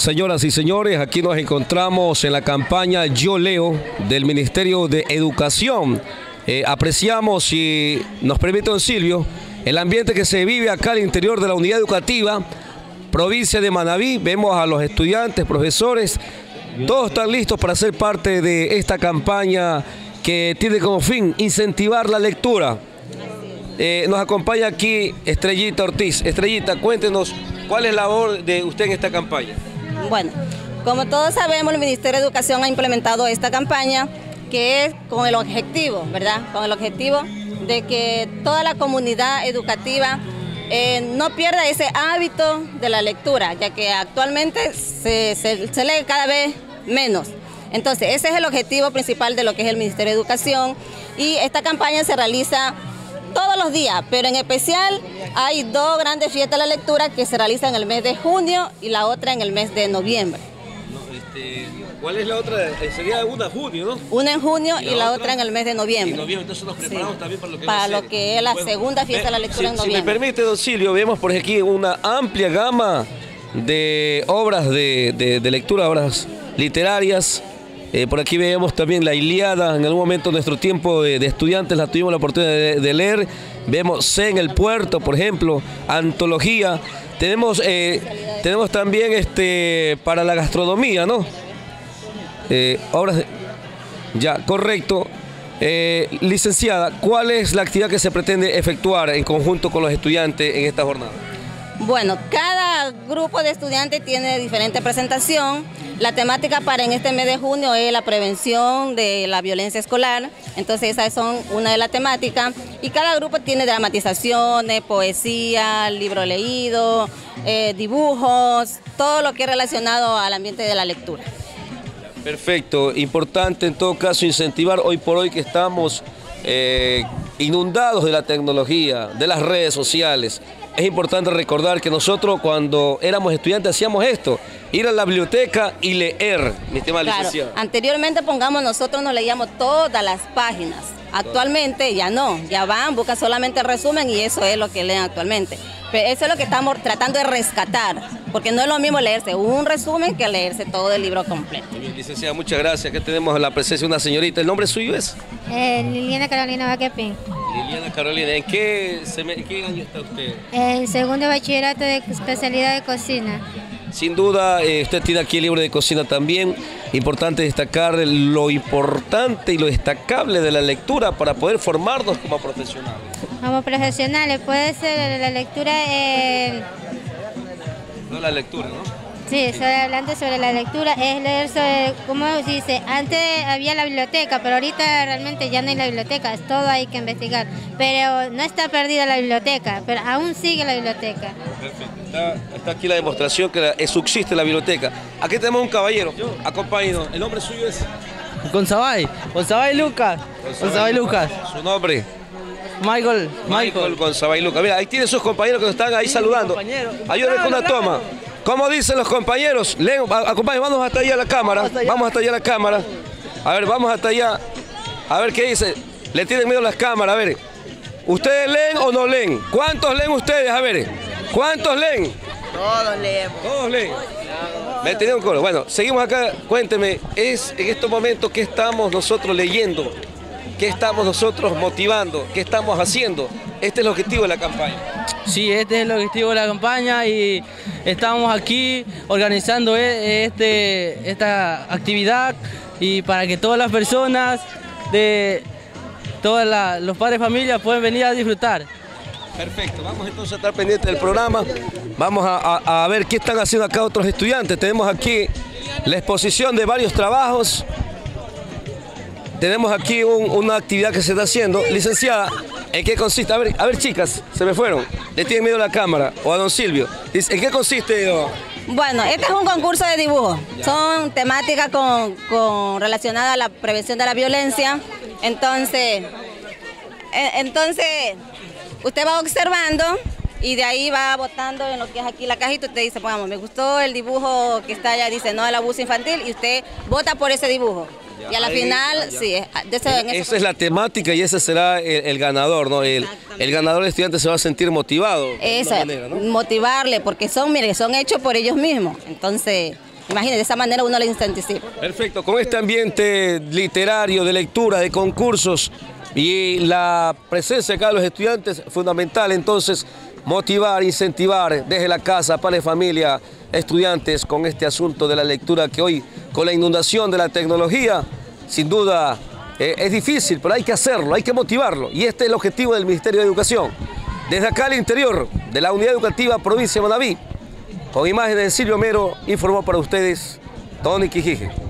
Señoras y señores, aquí nos encontramos en la campaña Yo Leo del Ministerio de Educación. Eh, apreciamos, si nos permite don Silvio, el ambiente que se vive acá al interior de la unidad educativa, provincia de Manabí. Vemos a los estudiantes, profesores, todos están listos para ser parte de esta campaña que tiene como fin incentivar la lectura. Eh, nos acompaña aquí Estrellita Ortiz. Estrellita, cuéntenos cuál es la labor de usted en esta campaña. Bueno, como todos sabemos, el Ministerio de Educación ha implementado esta campaña que es con el objetivo, ¿verdad? Con el objetivo de que toda la comunidad educativa eh, no pierda ese hábito de la lectura, ya que actualmente se, se lee cada vez menos. Entonces, ese es el objetivo principal de lo que es el Ministerio de Educación y esta campaña se realiza todos los días, pero en especial hay dos grandes fiestas de la lectura que se realizan en el mes de junio y la otra en el mes de noviembre. Este, ¿Cuál es la otra? Eh, sería una en junio, ¿no? Una en junio y la, otra? en el mes de noviembre. En noviembre, entonces nos preparamos también para lo que, para lo que es la segunda fiesta de la lectura en noviembre. Si me permite, don Silvio, vemos por aquí una amplia gama de obras de lectura, obras literarias, eh, por aquí vemos también la Iliada, en algún momento nuestro tiempo de, estudiantes la tuvimos la oportunidad de, leer. Vemos C en el puerto, por ejemplo, antología. Tenemos, eh, tenemos también este, para la gastronomía, ¿no? Eh, obras Ya, correcto. licenciada, ¿cuál es la actividad que se pretende efectuar en conjunto con los estudiantes en esta jornada? Bueno, cada grupo de estudiantes tiene diferente presentación. La temática para en este mes de junio es la prevención de la violencia escolar. Entonces esas son una de las temáticas. Y cada grupo tiene dramatizaciones, poesía, libro leído, eh, dibujos, todo lo que es relacionado al ambiente de la lectura. Perfecto, importante en todo caso incentivar hoy por hoy que estamos eh, inundados de la tecnología, de las redes sociales, es importante recordar que nosotros cuando éramos estudiantes hacíamos esto, ir a la biblioteca y leer, mi tema claro, Anteriormente, pongamos, nosotros nos leíamos todas las páginas. Actualmente ya no, ya van, buscan solamente el resumen y eso es lo que leen actualmente. Pero eso es lo que estamos tratando de rescatar, porque no es lo mismo leerse un resumen que leerse todo el libro completo. bien, licenciada, muchas gracias. Aquí tenemos la presencia de una señorita. ¿El nombre suyo es? Eh, Liliana Carolina Vaquepín. Liliana Carolina, ¿en qué, ¿en qué año está usted? En segundo bachillerato de especialidad de cocina. Sin duda, eh, usted tiene aquí el libro de cocina también. Importante destacar lo importante y lo destacable de la lectura para poder formarnos como profesionales. Como profesionales, puede ser la lectura... Eh... No la lectura, ¿no? Sí, estoy hablando sobre la lectura, es leer sobre, como dice, antes había la biblioteca, pero ahorita realmente ya no hay la biblioteca, es todo hay que investigar. Pero no está perdida la biblioteca, pero aún sigue la biblioteca. Perfecto, está, aquí la demostración que subsiste la biblioteca. Aquí tenemos un caballero, acompañado, el nombre suyo es... Gonzabay, Gonzabay Lucas, Gonzabay Lucas. ¿Su nombre? Michael, Michael. Gonzabay Lucas. Mira, ahí tiene sus compañeros que nos están ahí saludando. Ayúdenme con una toma. Como dicen los compañeros, leen, vamos hasta allá a la cámara, vamos hasta allá a la cámara. A ver, vamos hasta allá. A ver qué dice. Le tienen miedo las cámaras, a ver. ¿Ustedes leen o no leen? ¿Cuántos leen ustedes? A ver, ¿cuántos leen? Todos leemos. Todos leen. Me tenía un coro. Bueno, seguimos acá. Cuénteme, ¿es en estos momentos qué estamos nosotros leyendo? ¿Qué estamos nosotros motivando? ¿Qué estamos haciendo? Este es el objetivo de la campaña. Sí, este es el objetivo de la campaña y estamos aquí organizando e, este, esta actividad y para que todas las personas de todos los padres de familia puedan venir a disfrutar. Perfecto, vamos entonces a estar pendientes del programa, vamos a, a ver qué están haciendo acá otros estudiantes. Tenemos aquí la exposición de varios trabajos tenemos aquí una actividad que se está haciendo. Licenciada, ¿en qué consiste? A ver, a ver chicas, se me fueron. Le tienen miedo a la cámara o a don Silvio. ¿En qué consiste? Bueno, este es un concurso de dibujo. Son temáticas con, relacionadas a la prevención de la violencia. Entonces, e, entonces, usted va observando y de ahí va votando en lo que es aquí la cajita. Usted dice, vamos, me gustó el dibujo que está allá, dice no al abuso infantil, y usted vota por ese dibujo. Y a la final, sí. esa es la temática y ese será el, ganador, ¿no? El, el, ganador estudiante se va a sentir motivado. Esa, motivarle, porque son, mire, son hechos por ellos mismos. Entonces, Imagínense, de esa manera uno le incentivo. Perfecto, con este ambiente literario, de lectura, de concursos y la presencia acá de los estudiantes, fundamental entonces motivar, incentivar desde la casa, padre familia, estudiantes con este asunto de la lectura que hoy con la inundación de la tecnología, sin duda eh, es difícil, pero hay que hacerlo, hay que motivarlo y este es el objetivo del Ministerio de Educación. Desde acá al interior de la Unidad Educativa Provincia de Manaví, con imágenes de Silvio Mero, informó para ustedes Tony Quijije.